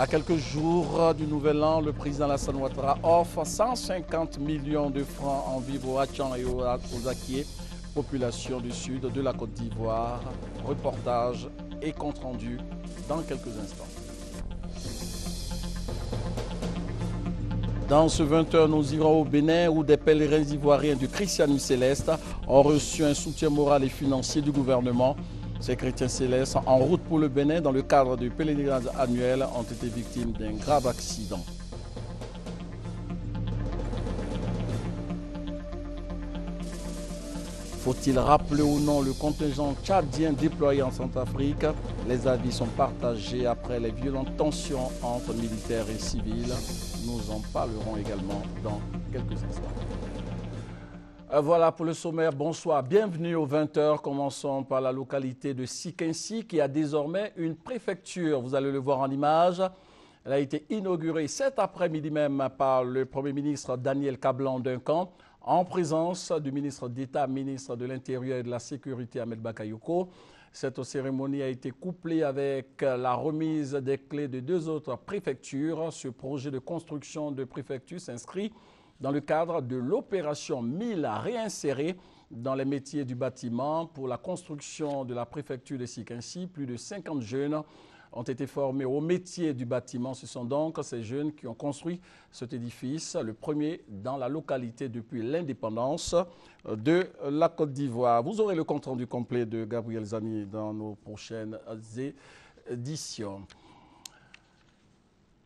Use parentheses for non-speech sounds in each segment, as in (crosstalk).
À quelques jours du Nouvel An, le président Alassane Ouattara offre 150 millions de francs en vivre aux Hachan et aux Akié, population du sud de la Côte d'Ivoire. Reportage et compte rendu dans quelques instants. Dans ce 20h, nous irons au Bénin où des pèlerins ivoiriens du Christianisme céleste ont reçu un soutien moral et financier du gouvernement. Ces chrétiens célestes, en route pour le Bénin dans le cadre du pèlerinage annuel, ont été victimes d'un grave accident. Faut-il rappeler ou non le contingent tchadien déployé en Centrafrique? Les avis sont partagés après les violentes tensions entre militaires et civils. Nous en parlerons également dans quelques instants. Euh, voilà pour le sommaire. Bonsoir, bienvenue aux 20h. Commençons par la localité de Sikinsi qui a désormais une préfecture. Vous allez le voir en image. Elle a été inaugurée cet après-midi même par le Premier ministre Daniel Cablan Duncan en présence du ministre d'État, ministre de l'Intérieur et de la Sécurité Ahmed Bakayoko. Cette cérémonie a été couplée avec la remise des clés de deux autres préfectures. Ce projet de construction de préfecture s'inscrit dans le cadre de l'opération 1000 à réinsérer dans les métiers du bâtiment pour la construction de la préfecture de Sikinsi. Plus de 50 jeunes ont été formés au métier du bâtiment. Ce sont donc ces jeunes qui ont construit cet édifice, le premier dans la localité depuis l'indépendance de la Côte d'Ivoire. Vous aurez le compte rendu complet de Gabriel Zani dans nos prochaines éditions.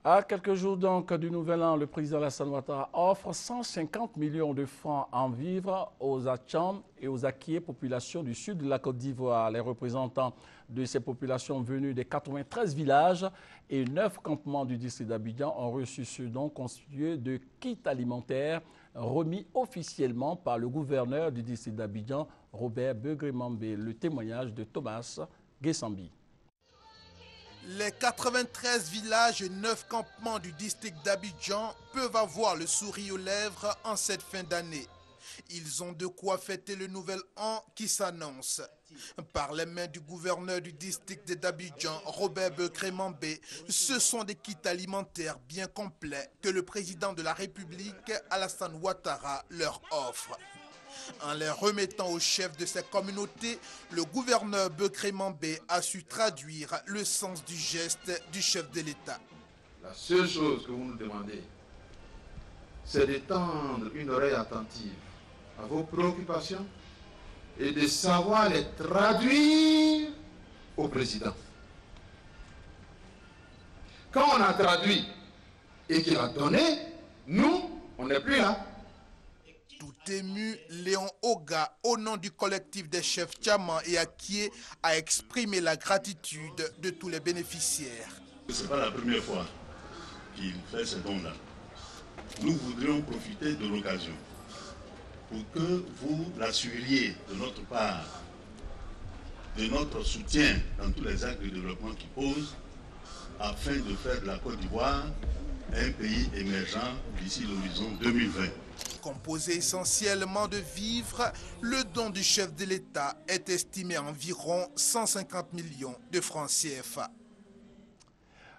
À quelques jours donc du Nouvel An, le président Alassane Ouattara offre 150 millions de francs en vivres aux Acham et aux Akié, populations du sud de la Côte d'Ivoire. Les représentants de ces populations venues des 93 villages et 9 campements du district d'Abidjan ont reçu ce don constitué de kits alimentaires remis officiellement par le gouverneur du district d'Abidjan, Robert Begré-Mambé. Le témoignage de Thomas Guessambi. Les 93 villages et 9 campements du district d'Abidjan peuvent avoir le sourire aux lèvres en cette fin d'année. Ils ont de quoi fêter le nouvel an qui s'annonce. Par les mains du gouverneur du district d'Abidjan, Robert Becrémambé, ce sont des kits alimentaires bien complets que le président de la République, Alassane Ouattara, leur offre. En les remettant au chef de cette communauté, le gouverneur Becrémambé a su traduire le sens du geste du chef de l'État. La seule chose que vous nous demandez, c'est d'étendre une oreille attentive à vos préoccupations et de savoir les traduire au président. Quand on a traduit et qu'il a donné, nous, on n'est plus là. Ému, Léon Oga, au nom du collectif des chefs Tchaman et Akié, a exprimé la gratitude de tous les bénéficiaires. Ce n'est pas la première fois qu'il fait ce don-là. Nous voudrions profiter de l'occasion pour que vous l'assuriez de notre part de notre soutien dans tous les actes de développement qui posent afin de faire de la Côte d'Ivoire un pays émergent d'ici l'horizon 2020. Composé essentiellement de vivres, le don du chef de l'État est estimé à environ 150 millions de francs CFA.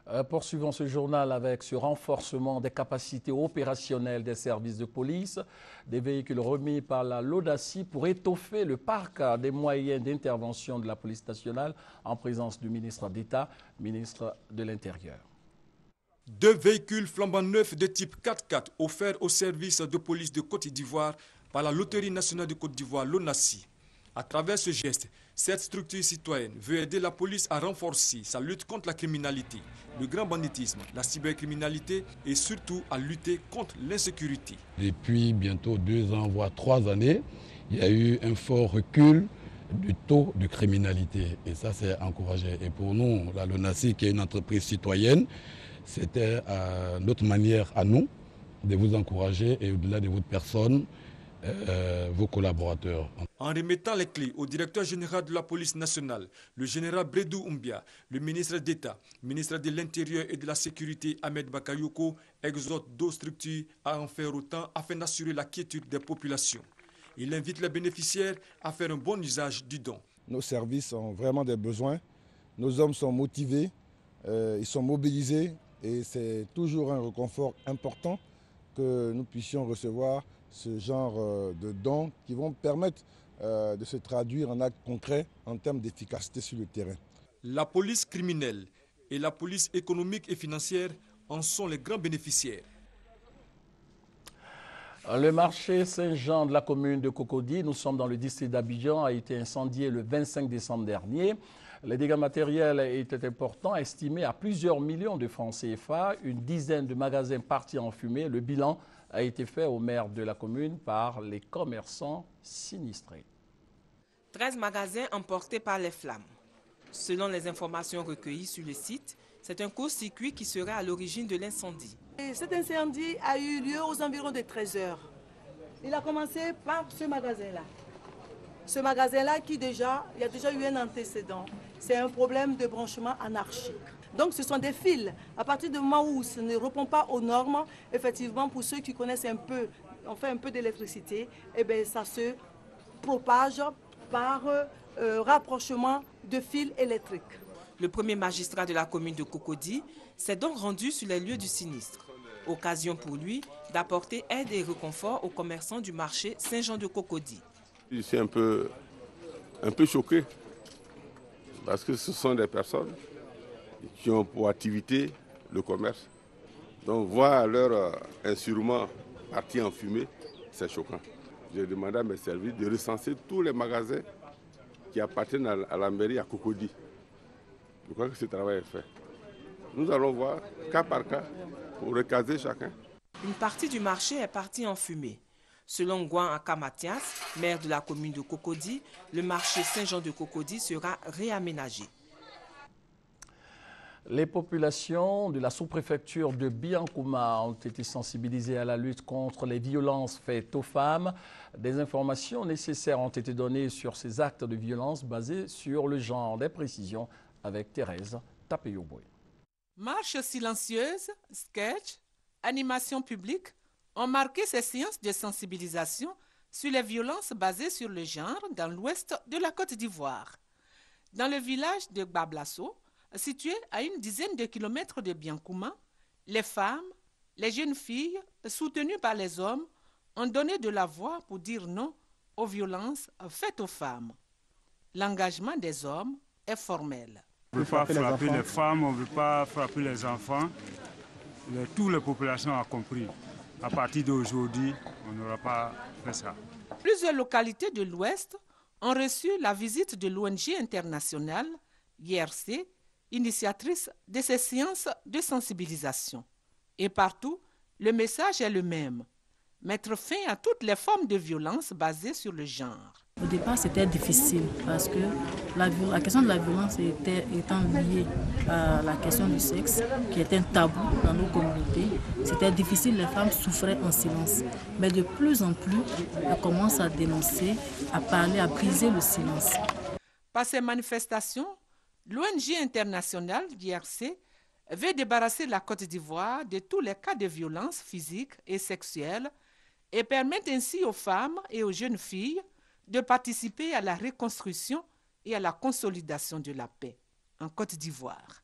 Euh, poursuivons ce journal avec ce renforcement des capacités opérationnelles des services de police, des véhicules remis par la LODACI pour étoffer le parc des moyens d'intervention de la police nationale en présence du ministre d'État, ministre de l'Intérieur. Deux véhicules flambant neufs de type 4x4 offerts au service de police de Côte d'Ivoire par la Loterie nationale de Côte d'Ivoire, l'ONACI. À travers ce geste, cette structure citoyenne veut aider la police à renforcer sa lutte contre la criminalité, le grand banditisme, la cybercriminalité et surtout à lutter contre l'insécurité. Depuis bientôt deux ans, voire trois années, il y a eu un fort recul du taux de criminalité. Et ça, c'est encouragé. Et pour nous, la LONACI, qui est une entreprise citoyenne, c'était notre manière à nous de vous encourager et au-delà de votre personne, euh, vos collaborateurs. En remettant les clés au directeur général de la police nationale, le général Bredou Umbia, le ministre d'État, ministre de l'Intérieur et de la Sécurité Ahmed Bakayoko exhorte d'autres structures à en faire autant afin d'assurer la quiétude des populations. Il invite les bénéficiaires à faire un bon usage du don. Nos services ont vraiment des besoins. Nos hommes sont motivés, euh, ils sont mobilisés Et c'est toujours un réconfort important que nous puissions recevoir ce genre euh, de dons qui vont permettre euh, de se traduire en actes concrets en termes d'efficacité sur le terrain. La police criminelle et la police économique et financière en sont les grands bénéficiaires. Le marché Saint-Jean de la commune de Cocody, nous sommes dans le district d'Abidjan, a été incendié le 25 décembre dernier. Les dégâts matériels étaient importants, estimés à plusieurs millions de francs CFA. Une dizaine de magasins partis en fumée. Le bilan a été fait au maire de la commune par les commerçants sinistrés. 13 magasins emportés par les flammes. Selon les informations recueillies sur le site, c'est un court-circuit qui serait à l'origine de l'incendie. Cet incendie a eu lieu aux environs de 13 heures. Il a commencé par ce magasin-là. Ce magasin-là qui déjà, a déjà eu un antécédent. C'est un problème de branchement anarchique. Donc ce sont des fils. À partir du moment où ce ne répond pas aux normes, effectivement, pour ceux qui connaissent un peu, enfin un peu d'électricité, eh bien, ça se propage par euh, rapprochement de fils électriques. Le premier magistrat de la commune de Cocody s'est donc rendu sur les lieux du sinistre. Occasion pour lui d'apporter aide et réconfort aux commerçants du marché Saint-Jean de Cocody. Je suis un peu, un peu choqué parce que ce sont des personnes qui ont pour activité le commerce. Donc voir leur euh, instrument partir en fumée, c'est choquant. J'ai demandé à mes services de recenser tous les magasins qui appartiennent à la mairie à Cocody. Je crois que ce travail est fait. Nous allons voir cas par cas pour recaser chacun. Une partie du marché est partie en fumée. Selon Gouan Akamatias, maire de la commune de Cocody, le marché Saint-Jean de Cocody sera réaménagé. Les populations de la sous-préfecture de Biancouma ont été sensibilisées à la lutte contre les violences faites aux femmes. Des informations nécessaires ont été données sur ces actes de violence basés sur le genre. Des précisions avec Thérèse Tapeyoboué. Marche silencieuse, sketch, animation publique ont marqué ces séances de sensibilisation sur les violences basées sur le genre dans l'ouest de la Côte d'Ivoire. Dans le village de Gbablasso, situé à une dizaine de kilomètres de Biancouma, les femmes, les jeunes filles, soutenues par les hommes, ont donné de la voix pour dire non aux violences faites aux femmes. L'engagement des hommes est formel. On ne veut pas frapper les, femmes, on ne veut pas frapper les enfants. toutes les populations ont compris. À partir d'aujourd'hui, on n'aura pas fait ça. Plusieurs localités de l'Ouest ont reçu la visite de l'ONG internationale, IRC, initiatrice de ces séances de sensibilisation. Et partout, le message est le même mettre fin à toutes les formes de violence basées sur le genre. Au départ, c'était difficile parce que la, question de la violence était étant liée à la question du sexe, qui est un tabou dans nos communautés. C'était difficile, les femmes souffraient en silence. Mais de plus en plus, elles commencent à dénoncer, à parler, à briser le silence. Par ces manifestations, l'ONG internationale d'IRC veut débarrasser la Côte d'Ivoire de tous les cas de violence physique et sexuelle et permettre ainsi aux femmes et aux jeunes filles de participer à la reconstruction et à la consolidation de la paix en Côte d'Ivoire.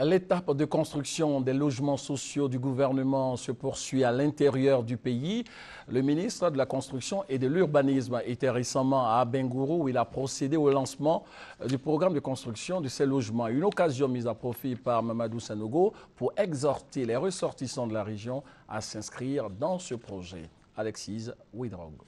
L'étape de construction des logements sociaux du gouvernement se poursuit à l'intérieur du pays. Le ministre de la Construction et de l'Urbanisme était récemment à Abengourou où il a procédé au lancement du programme de construction de ces logements. Une occasion mise à profit par Mamadou Sanogo pour exhorter les ressortissants de la région à s'inscrire dans ce projet. Alexis Widrog.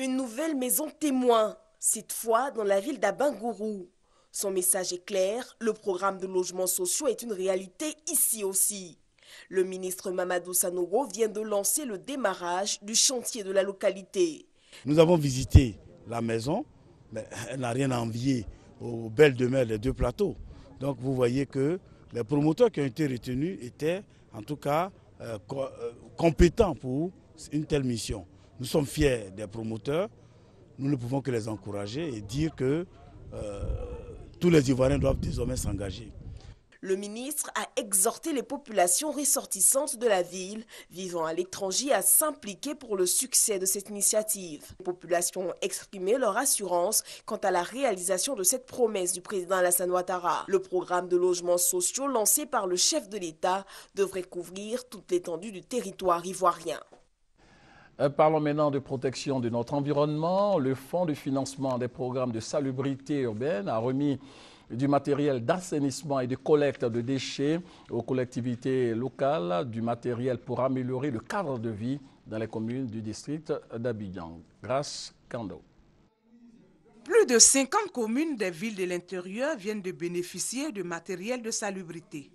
Une nouvelle maison témoin, cette fois dans la ville d'Abengourou. Son message est clair, le programme de logements sociaux est une réalité ici aussi. Le ministre Mamadou Sanogo vient de lancer le démarrage du chantier de la localité. Nous avons visité la maison, mais elle n'a rien à envier aux belles demeures des deux plateaux. Donc vous voyez que les promoteurs qui ont été retenus étaient en tout cas euh, euh, compétents pour une telle mission. Nous sommes fiers des promoteurs, nous ne pouvons que les encourager et dire que euh, tous les Ivoiriens doivent désormais s'engager. Le ministre a exhorté les populations ressortissantes de la ville vivant à l'étranger à s'impliquer pour le succès de cette initiative. Les populations ont exprimé leur assurance quant à la réalisation de cette promesse du président Alassane Ouattara. Le programme de logements sociaux lancé par le chef de l'État devrait couvrir toute l'étendue du territoire ivoirien. Euh, parlons maintenant de protection de notre environnement. Le Fonds de financement des programmes de salubrité urbaine a remis du matériel d'assainissement et de collecte de déchets aux collectivités locales, du matériel pour améliorer le cadre de vie dans les communes du district d'Abidjan. Grâce Kando. Plus de 50 communes des villes de l'intérieur viennent de bénéficier de matériel de salubrité.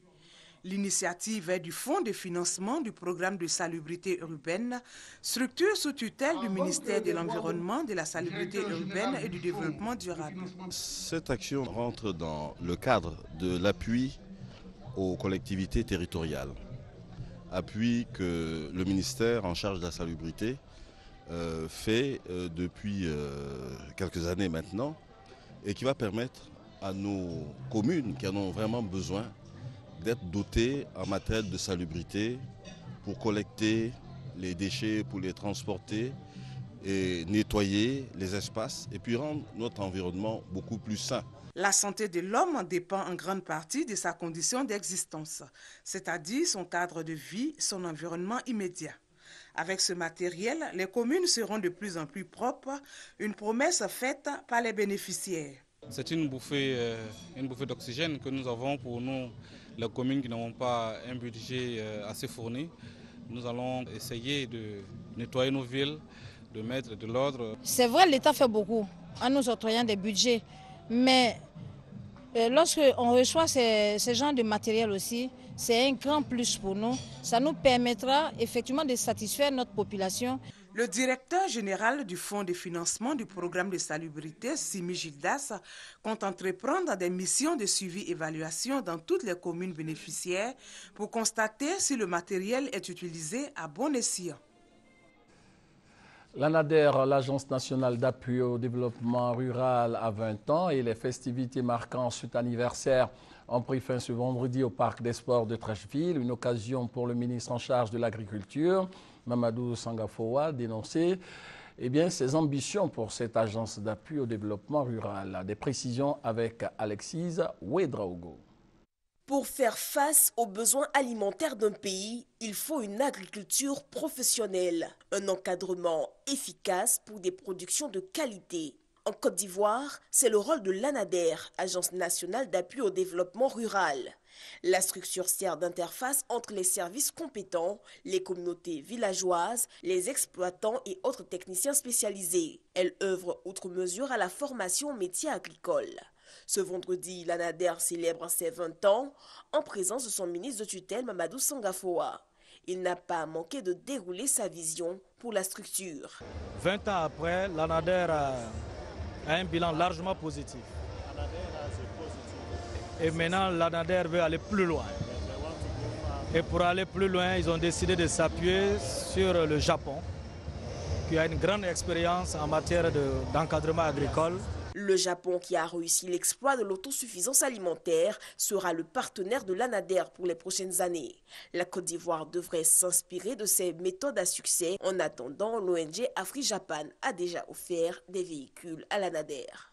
L'initiative est du Fonds de financement du programme de salubrité urbaine, structure sous tutelle du ministère de l'Environnement, de la salubrité urbaine et du développement durable. Cette action rentre dans le cadre de l'appui aux collectivités territoriales. Appui que le ministère en charge de la salubrité euh, fait euh, depuis euh, quelques années maintenant et qui va permettre à nos communes qui en ont vraiment besoin d'être doté en matériel de salubrité pour collecter les déchets, pour les transporter et nettoyer les espaces et puis rendre notre environnement beaucoup plus sain. La santé de l'homme dépend en grande partie de sa condition d'existence, c'est-à-dire son cadre de vie, son environnement immédiat. Avec ce matériel, les communes seront de plus en plus propres, une promesse faite par les bénéficiaires. C'est une bouffée, euh, une bouffée d'oxygène que nous avons pour nous, les communes qui n'ont pas un budget euh, assez fourni. Nous allons essayer de nettoyer nos villes, de mettre de l'ordre. C'est vrai, l'État fait beaucoup en nous octroyant des budgets, mais euh, lorsqu'on reçoit ces genres de matériel aussi, c'est un grand plus pour nous. Ça nous permettra effectivement de satisfaire notre population. Le directeur général du Fonds de financement du programme de salubrité, Simi Gildas, compte entreprendre des missions de suivi-évaluation dans toutes les communes bénéficiaires pour constater si le matériel est utilisé à bon escient. L'ANADER, l'Agence nationale d'appui au développement rural, a 20 ans et les festivités marquant cet anniversaire ont pris fin ce vendredi au Parc des sports de Trècheville, une occasion pour le ministre en charge de l'Agriculture, Mamadou Sangafowa, dénoncer eh bien, ses ambitions pour cette agence d'appui au développement rural. Des précisions avec Alexis Ouedraogo. Pour faire face aux besoins alimentaires d'un pays, il faut une agriculture professionnelle, un encadrement efficace pour des productions de qualité. En Côte d'Ivoire, c'est le rôle de l'ANADER, Agence nationale d'appui au développement rural. La structure sert d'interface entre les services compétents, les communautés villageoises, les exploitants et autres techniciens spécialisés. Elle œuvre outre mesure à la formation aux métiers agricoles. Ce vendredi, l'ANADER célèbre ses 20 ans en présence de son ministre de tutelle Mamadou Sangafoa. Il n'a pas manqué de dérouler sa vision pour la structure. 20 ans après, l'ANADER a un bilan largement positif. Et maintenant, l'ANADER veut aller plus loin. Et pour aller plus loin, ils ont décidé de s'appuyer sur le Japon, qui a une grande expérience en matière d'encadrement agricole. Le Japon, qui a réussi l'exploit de l'autosuffisance alimentaire, sera le partenaire de l'ANADER pour les prochaines années. La Côte d'Ivoire devrait s'inspirer de ces méthodes à succès. En attendant, l'ONG Afri-Japan a déjà offert des véhicules à l'ANADER.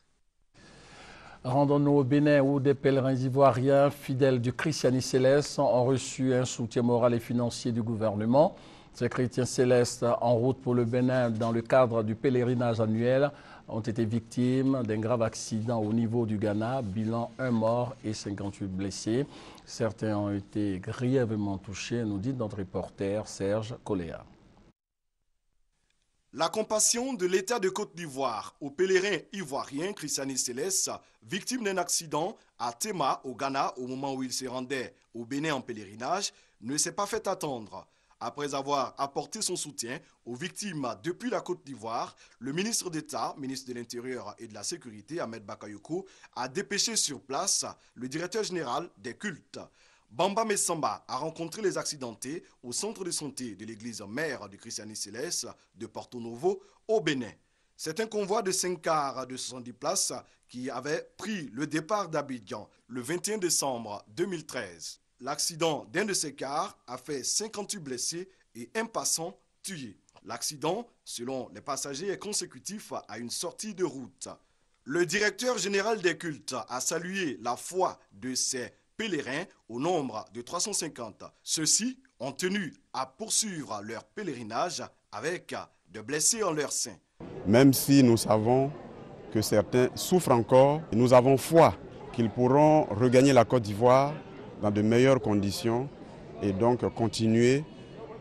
Rendons-nous au Bénin où des pèlerins ivoiriens fidèles du christianisme céleste ont reçu un soutien moral et financier du gouvernement. Ces chrétiens célestes en route pour le Bénin dans le cadre du pèlerinage annuel ont été victimes d'un grave accident au niveau du Ghana, bilan un mort et 58 blessés. Certains ont été grièvement touchés, nous dit notre reporter Serge Coléa. La compassion de l'État de Côte d'Ivoire aux pèlerins ivoiriens Christianis Céleste, victimes d'un accident à Tema, au Ghana, au moment où ils se rendaient au Bénin en pèlerinage, ne s'est pas fait attendre. Après avoir apporté son soutien aux victimes depuis la Côte d'Ivoire, le ministre d'État, ministre de l'Intérieur et de la Sécurité, Ahmed Bakayoko, a dépêché sur place le directeur général des cultes. Bamba Messamba a rencontré les accidentés au centre de santé de l'église mère du christianisme céleste de Porto Novo au Bénin. C'est un convoi de 5 cars de 70 places qui avait pris le départ d'Abidjan le 21 décembre 2013. L'accident d'un de ces cars a fait 58 blessés et un passant tué. L'accident, selon les passagers, est consécutif à une sortie de route. Le directeur général des cultes a salué la foi de ces pèlerins au nombre de 350. Ceux-ci ont tenu à poursuivre leur pèlerinage avec de blessés en leur sein. Même si nous savons que certains souffrent encore, nous avons foi qu'ils pourront regagner la Côte d'Ivoire dans de meilleures conditions et donc continuer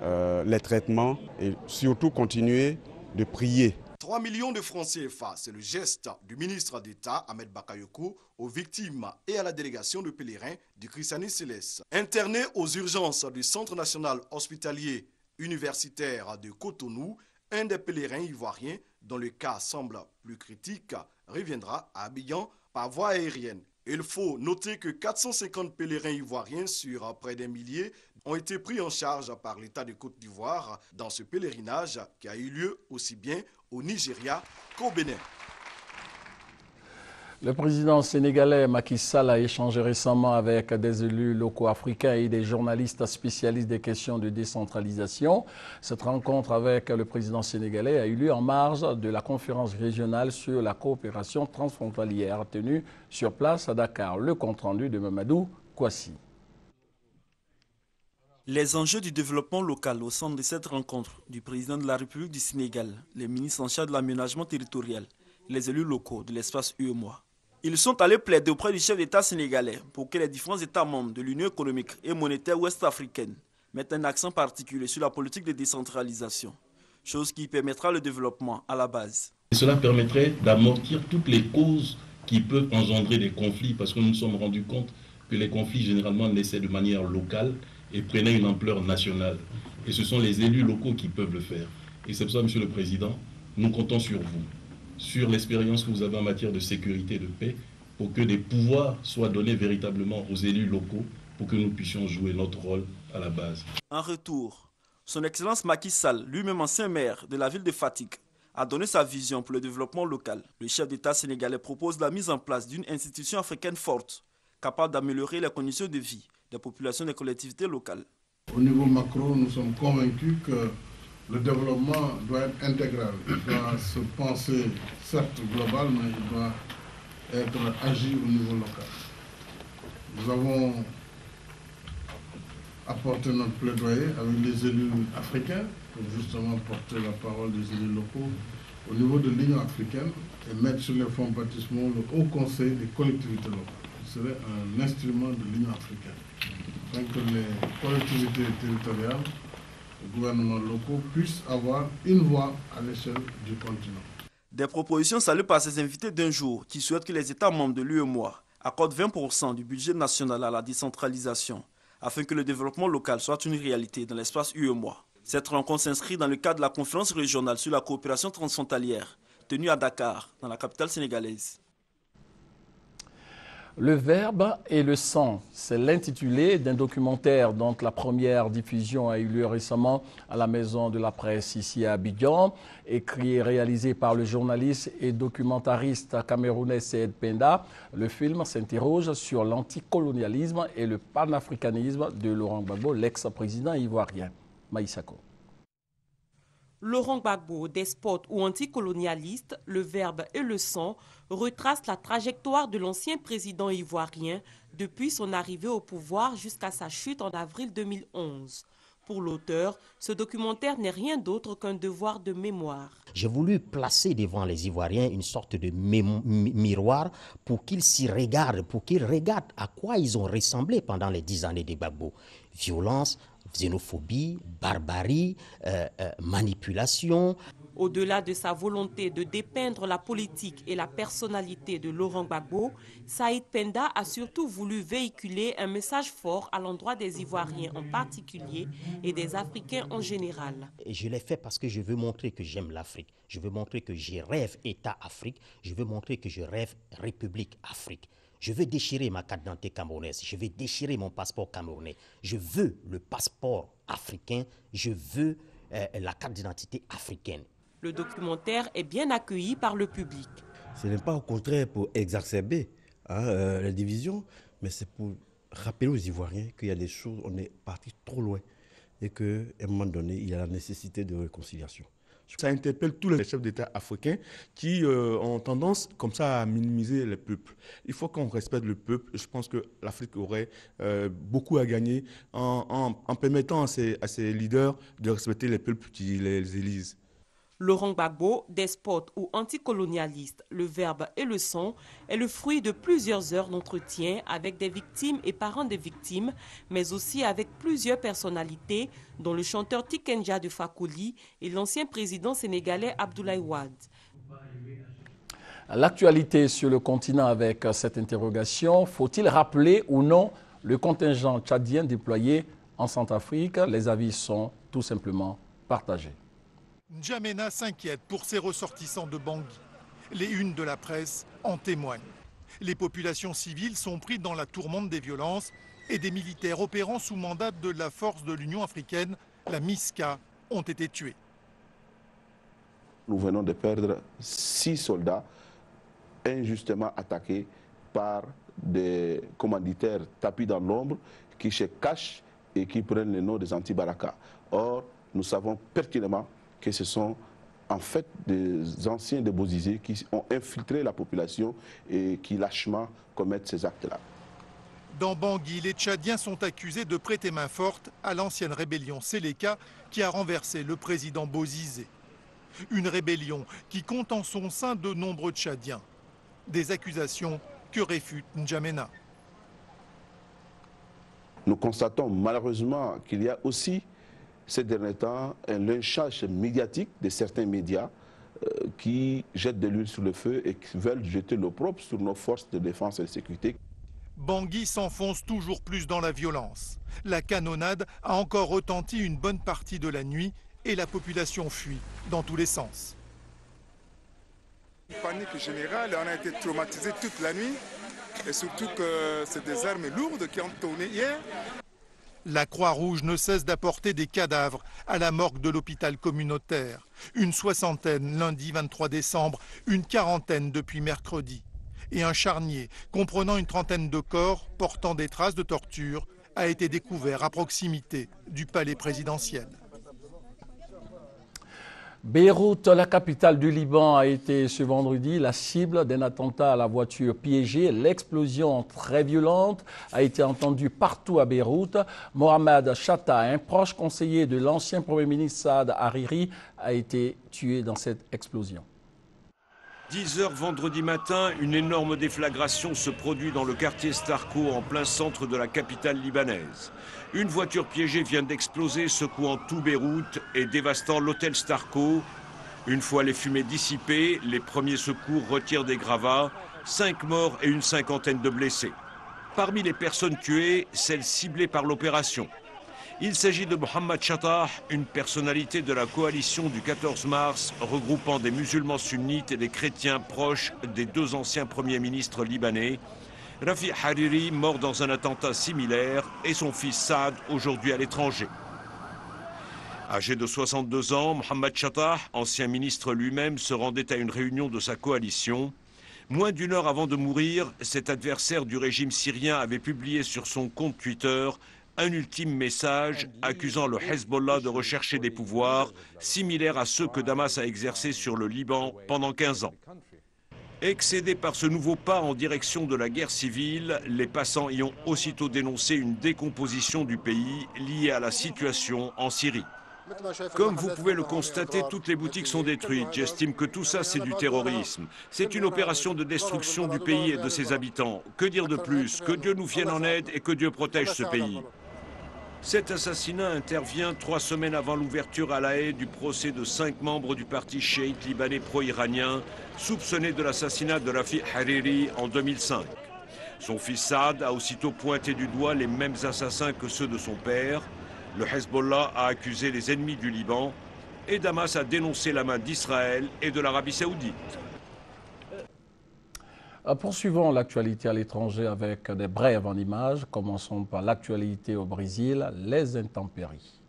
euh, les traitements et surtout continuer de prier. 3 millions de francs CFA, c'est le geste du ministre d'État Ahmed Bakayoko aux victimes et à la délégation de pèlerins du Christianisme Céleste. Interné aux urgences du Centre national hospitalier universitaire de Cotonou, un des pèlerins ivoiriens dont le cas semble plus critique reviendra à Abidjan par voie aérienne. Il faut noter que 450 pèlerins ivoiriens sur près d'un millier ont été pris en charge par l'État de Côte d'Ivoire dans ce pèlerinage qui a eu lieu aussi bien au Nigeria qu'au. Le président sénégalais Macky Sall a échangé récemment avec des élus locaux africains et des journalistes spécialistes des questions de décentralisation. Cette rencontre avec le président sénégalais a eu lieu en marge de la conférence régionale sur la coopération transfrontalière tenue sur place à Dakar. Le compte-rendu de Mamadou Kouassi. Les enjeux du développement local au centre de cette rencontre du président de la République du Sénégal, les ministres en charge de l'aménagement territorial, les élus locaux de l'espace UEMOA. Ils sont allés plaider auprès du chef d'État sénégalais pour que les différents États membres de l'Union économique et monétaire ouest-africaine mettent un accent particulier sur la politique de décentralisation, chose qui permettra le développement à la base. cela permettrait d'amortir toutes les causes qui peuvent engendrer des conflits, parce que nous nous sommes rendus compte que les conflits généralement naissaient de manière locale et prenaient une ampleur nationale. Et ce sont les élus locaux qui peuvent le faire. Et c'est pour ça, Monsieur le Président, nous comptons sur vous sur l'expérience que vous avez en matière de sécurité et de paix pour que des pouvoirs soient donnés véritablement aux élus locaux pour que nous puissions jouer notre rôle à la base. En retour, son Excellence Macky Sall, lui-même ancien maire de la ville de Fatik, a donné sa vision pour le développement local. Le chef d'État sénégalais propose la mise en place d'une institution africaine forte, capable d'améliorer les conditions de vie des populations des collectivités locales. Au niveau macro, nous sommes convaincus que le développement doit être intégral. Il doit se penser, certes global, mais il doit être agi au niveau local. Nous avons apporté notre plaidoyer avec les élus africains pour justement porter la parole des élus locaux au niveau de l'Union africaine et mettre sur les fonds baptismaux le Haut Conseil des collectivités locales. Serait un instrument de l'Union africaine. Donc que les collectivités territoriales les gouvernements locaux puissent avoir une voix à l'échelle du continent. Des propositions saluées par ces invités d'un jour qui souhaitent que les États membres de l'UEMOA accordent 20% du budget national à la décentralisation afin que le développement local soit une réalité dans l'espace UEMOA. Cette rencontre s'inscrit dans le cadre de la conférence régionale sur la coopération transfrontalière tenue à Dakar, dans la capitale sénégalaise. Le verbe et le sang, c'est l'intitulé d'un documentaire dont la première diffusion a eu lieu récemment à la Maison de la Presse ici à Abidjan, écrit et réalisé par le journaliste et documentariste camerounais Seyd Penda. Le film s'interroge sur l'anticolonialisme et le panafricanisme de Laurent Gbagbo, l'ex-président ivoirien. Maïsako. Laurent Gbagbo, despote ou anticolonialiste, le verbe et le sang retrace la trajectoire de l'ancien président ivoirien depuis son arrivée au pouvoir jusqu'à sa chute en avril 2011. Pour l'auteur, ce documentaire n'est rien d'autre qu'un devoir de mémoire. J'ai voulu placer devant les Ivoiriens une sorte de miroir pour qu'ils s'y regardent, pour qu'ils regardent à quoi ils ont ressemblé pendant les dix années de Gbagbo. Violence, xénophobie, barbarie, euh, euh, manipulation. Au-delà de sa volonté de dépeindre la politique et la personnalité de Laurent Gbagbo, Saïd Penda a surtout voulu véhiculer un message fort à l'endroit des Ivoiriens en particulier et des Africains en général. Et je l'ai fait parce que je veux montrer que j'aime l'Afrique. Je veux montrer que je rêve État Afrique. Je veux montrer que je rêve République Afrique. Je veux déchirer ma carte d'identité camerounaise. Je veux déchirer mon passeport camerounais. Je veux le passeport africain. Je veux euh, la carte d'identité africaine. Le documentaire est bien accueilli par le public. Ce n'est pas au contraire pour exacerber hein, euh, les divisions, mais c'est pour rappeler aux Ivoiriens qu'il y a des choses, on est parti trop loin et qu'à un moment donné, il y a la nécessité de réconciliation. Ça interpelle tous les chefs d'État africains qui euh, ont tendance comme ça à minimiser les peuples. Il faut qu'on respecte le peuple. Je pense que l'Afrique aurait euh, beaucoup à gagner en, permettant à ses, à ses, leaders de respecter les peuples qui les élisent. Laurent Gbagbo, despote ou anticolonialiste, le verbe et le son, est le fruit de plusieurs heures d'entretien avec des victimes et parents des victimes, mais aussi avec plusieurs personnalités, dont le chanteur Tikenja de Fakouli et l'ancien président sénégalais Abdoulaye Wade. L'actualité sur le continent avec cette interrogation, faut-il rappeler ou non le contingent tchadien déployé en Centrafrique? Les avis sont tout simplement partagés. N'Djamena s'inquiète pour ses ressortissants de Bangui. Les unes de la presse en témoignent. Les populations civiles sont prises dans la tourmente des violences et des militaires opérant sous mandat de la force de l'Union africaine, la MISCA, ont été tués. Nous venons de perdre six soldats injustement attaqués par des commanditaires tapis dans l'ombre qui se cachent et qui prennent le nom des anti-Baraka. Or, nous savons pertinemment que ce sont en fait des anciens de Bozizé qui ont infiltré la population et qui lâchement commettent ces actes-là. Dans Bangui, les Tchadiens sont accusés de prêter main forte à l'ancienne rébellion Séléka qui a renversé le président Bozizé. Une rébellion qui compte en son sein de nombreux Tchadiens. Des accusations que réfute N'Djamena. Nous constatons malheureusement qu'il y a aussi ces derniers temps un lynchage médiatique de certains médias euh, qui jettent de l'huile sur le feu et qui veulent jeter l'opprobre sur nos forces de défense et de sécurité. Bangui s'enfonce toujours plus dans la violence. La canonnade a encore retenti une bonne partie de la nuit et la population fuit dans tous les sens. Une panique générale, on a été traumatisé toute la nuit et surtout que c'est des armes lourdes qui ont tourné hier. La Croix-Rouge ne cesse d'apporter des cadavres à la morgue de l'hôpital communautaire. Une soixantaine lundi 23 décembre, une quarantaine depuis mercredi. Et un charnier comprenant une trentaine de corps portant des traces de torture a été découvert à proximité du palais présidentiel. Beyrouth, la capitale du Liban, a été ce vendredi la cible d'un attentat à la voiture piégée. L'explosion très violente a été entendue partout à Beyrouth. Mohamed Chata, un proche conseiller de l'ancien Premier ministre Saad Hariri, a été tué dans cette explosion. 10 heures vendredi matin, une énorme déflagration se produit dans le quartier Starko en plein centre de la capitale libanaise. Une voiture piégée vient d'exploser, secouant tout Beyrouth et dévastant l'hôtel Starko. Une fois les fumées dissipées, les premiers secours retirent des gravats, cinq morts et une cinquantaine de blessés. Parmi les personnes tuées, celles ciblées par l'opération. Il s'agit de Mohamed Chatah, une personnalité de la coalition du 14 mars regroupant des musulmans sunnites et des chrétiens proches des deux anciens premiers ministres libanais, Rafi Hariri, mort dans un attentat similaire, et son fils Saad, aujourd'hui à l'étranger. Âgé de 62 ans, Mohamed Chatah, ancien ministre lui-même, se rendait à une réunion de sa coalition. Moins d'une heure avant de mourir, cet adversaire du régime syrien avait publié sur son compte Twitter un ultime message accusant le Hezbollah de rechercher des pouvoirs similaires à ceux que Damas a exercés sur le Liban pendant 15 ans. Excédés par ce nouveau pas en direction de la guerre civile, les passants y ont aussitôt dénoncé une décomposition du pays liée à la situation en Syrie. Comme vous pouvez le constater, toutes les boutiques sont détruites. J'estime que tout ça, c'est du terrorisme. C'est une opération de destruction du pays et de ses habitants. Que dire de plus? Que Dieu nous vienne en aide et que Dieu protège ce pays. Cet assassinat intervient trois semaines avant l'ouverture à La Haye du procès de cinq membres du parti chiite libanais pro-iranien soupçonnés de l'assassinat de Rafi Hariri en 2005. Son fils Saad a aussitôt pointé du doigt les mêmes assassins que ceux de son père. Le Hezbollah a accusé les ennemis du Liban et Damas a dénoncé la main d'Israël et de l'Arabie saoudite. Euh, poursuivons l'actualité à l'étranger avec des brèves en images. Commençons par l'actualité au Brésil, les intempéries.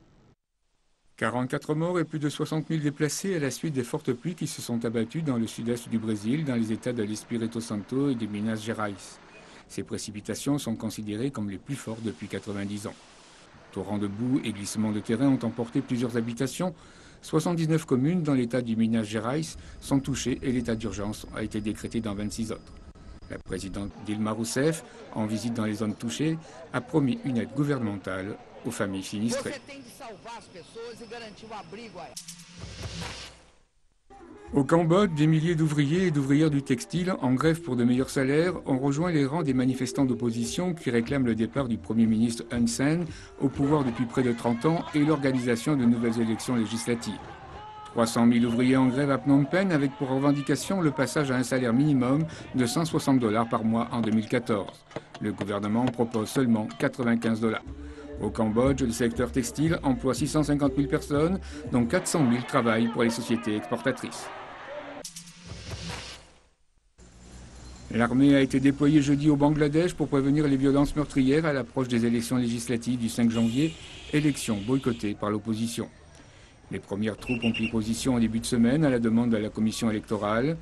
44 morts et plus de 60 000 déplacés à la suite des fortes pluies qui se sont abattues dans le sud-est du Brésil, dans les états de l'Espírito Santo et de Minas Gerais. Ces précipitations sont considérées comme les plus fortes depuis 90 ans. Torrents de boue et glissements de terrain ont emporté plusieurs habitations. 79 communes dans l'état du Minas Gerais sont touchées et l'état d'urgence a été décrété dans 26 autres. La présidente Dilma Rousseff, en visite dans les zones touchées, a promis une aide gouvernementale aux familles sinistrées. Au Cambodge, des milliers d'ouvriers et d'ouvrières du textile en grève pour de meilleurs salaires ont rejoint les rangs des manifestants d'opposition qui réclament le départ du Premier ministre Hun Sen au pouvoir depuis près de 30 ans et l'organisation de nouvelles élections législatives. 300 000 ouvriers en grève à Phnom Penh avec pour revendication le passage à un salaire minimum de 160 dollars par mois en 2014. Le gouvernement propose seulement 95 dollars. Au Cambodge, le secteur textile emploie 650 000 personnes, dont 400 000 travaillent pour les sociétés exportatrices. L'armée a été déployée jeudi au Bangladesh pour prévenir les violences meurtrières à l'approche des élections législatives du 5 janvier, élections boycottées par l'opposition. Les premières troupes ont pris position en début de semaine à la demande de la commission électorale.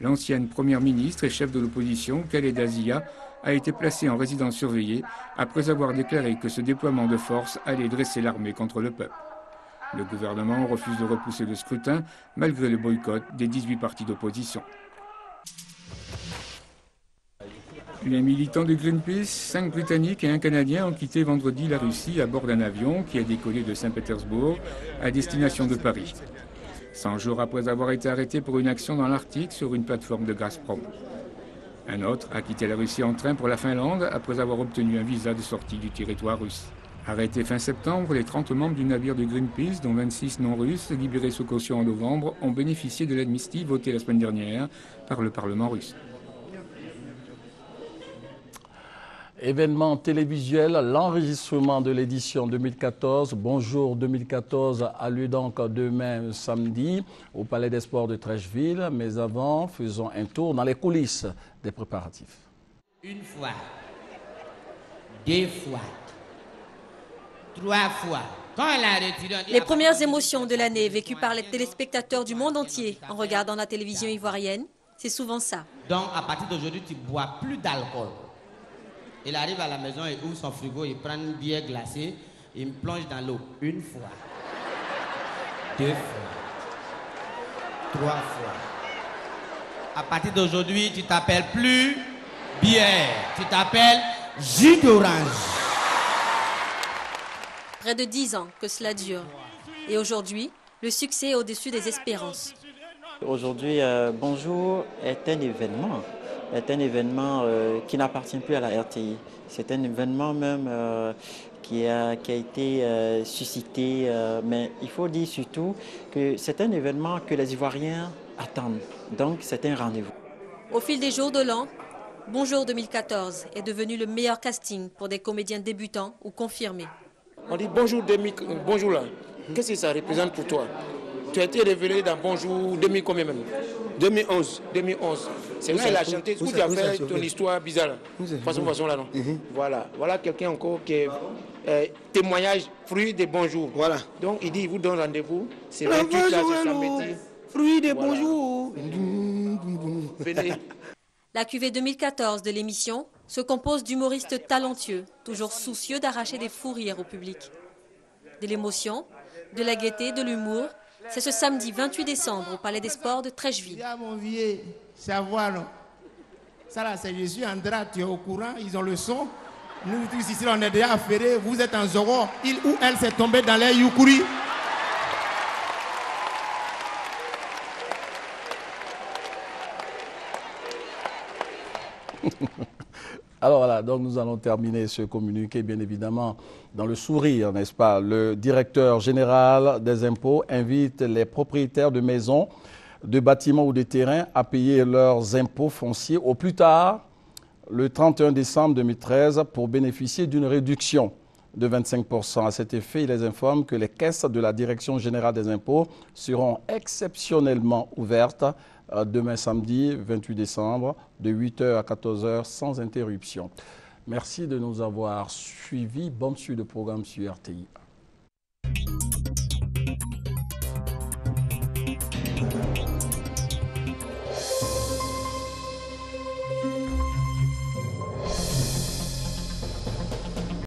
L'ancienne première ministre et chef de l'opposition, Khaled Zia, a été placée en résidence surveillée après avoir déclaré que ce déploiement de force allait dresser l'armée contre le peuple. Le gouvernement refuse de repousser le scrutin malgré le boycott des 18 partis d'opposition. Les militants de Greenpeace, cinq Britanniques et un Canadien ont quitté vendredi la Russie à bord d'un avion qui a décollé de Saint-Pétersbourg à destination de Paris. 100 jours après avoir été arrêtés pour une action dans l'Arctique sur une plateforme de Gazprom. Un autre a quitté la Russie en train pour la Finlande après avoir obtenu un visa de sortie du territoire russe. Arrêtés fin septembre, les 30 membres du navire de Greenpeace, dont 26 non-russes, libérés sous caution en novembre, ont bénéficié de l'amnistie votée la semaine dernière par le Parlement russe. Événement télévisuel, l'enregistrement de l'édition 2014, Bonjour 2014, a lieu donc demain samedi au Palais des Sports de Trècheville. Mais avant, faisons un tour dans les coulisses des préparatifs. Une fois, deux fois, trois fois. Les premières émotions de l'année vécues par les téléspectateurs du monde entier en regardant la télévision ivoirienne, c'est souvent ça. Donc à partir d'aujourd'hui, tu bois plus d'alcool. Il arrive à la maison et ouvre son frigo, il prend une bière glacée, il me plonge dans l'eau une fois, deux fois, trois fois. À partir d'aujourd'hui, tu t'appelles plus bière, tu t'appelles jus d'orange. Près de dix ans que cela dure. Et aujourd'hui, le succès est au-dessus des espérances. Aujourd'hui, euh, Bonjour est un événement est un événement euh, qui n'appartient plus à la RTI. C'est un événement même euh, qui, a, qui, a, été euh, suscité, mais il faut dire surtout que c'est un événement que les Ivoiriens attendent. Donc c'est un rendez-vous. Au fil des jours de l'an, Bonjour 2014 est devenu le meilleur casting pour des comédiens débutants ou confirmés. On dit bonjour, demi, bonjour là. Qu'est-ce que ça représente pour toi? Tu as été révélé dans Bonjour demi combien même? 2011. 2011. C'est là qu'elle a chanté. Où tu as fait ton histoire bizarre Façon, façon là, non? Mhm. Voilà. Voilà quelqu'un encore qui est euh, témoignage, fruit des bonjours. Voilà. Donc il dit, il vous donne rendez-vous. C'est 28 là, c'est samedi. Fruit des bonjours. Venez. (laughs) La cuvée 2014 de l'émission se compose d'humoristes talentueux, toujours soucieux d'arracher des fous rires au public. De l'émotion, de la gaieté, de l'humour, c'est ce samedi 28 décembre au Palais des Sports de Trècheville. ça là, c'est Jésus, Andra, tu es au courant, ils ont le son. Nous tous ici, on est déjà affairés, vous êtes en Zoro, il ou elle s'est tombé dans les Yukuri. Alors voilà, donc nous allons terminer ce communiqué, bien évidemment, dans le sourire, n'est-ce pas? Le directeur général des impôts invite les propriétaires de maisons, de bâtiments ou de terrains à payer leurs impôts fonciers au plus tard le 31 décembre 2013 pour bénéficier d'une réduction de 25%. À cet effet, il les informe que les caisses de la Direction générale des impôts seront exceptionnellement ouvertes demain samedi 28 décembre de 8h à 14h sans interruption. Merci de nous avoir suivis. Bonne suite de programme sur RTI.